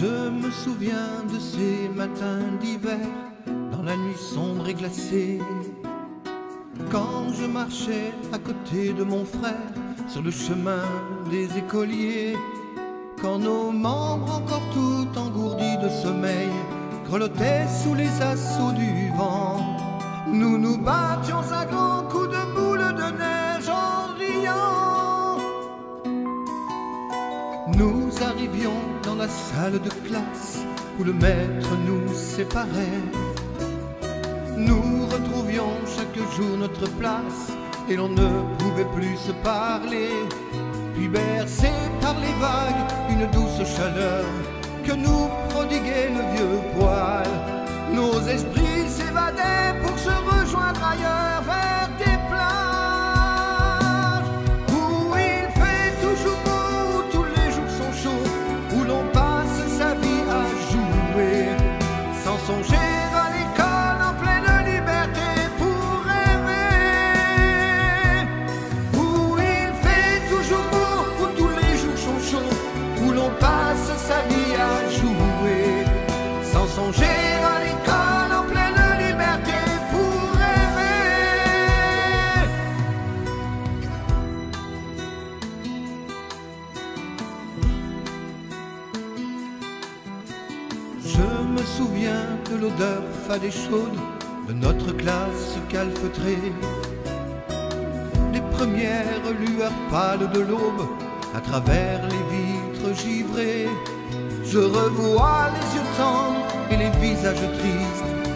Je me souviens de ces matins d'hiver, dans la nuit sombre et glacée, quand je marchais à côté de mon frère sur le chemin des écoliers, quand nos membres encore tout engourdis de sommeil grelottaient sous les assauts du vent. Nous nous battions à grands coups Nous arrivions dans la salle de classe où le maître nous séparait. Nous retrouvions chaque jour notre place et l'on ne pouvait plus se parler. Puis bercé par les vagues, une douce chaleur que nous prodiguait le vieux poil. são. Je me souviens de l'odeur fade et chaude de notre classe calfeutrée, des premières lueurs pâles de l'aube à travers les vitres givrées. Je revois les yeux tendres et les visages tristes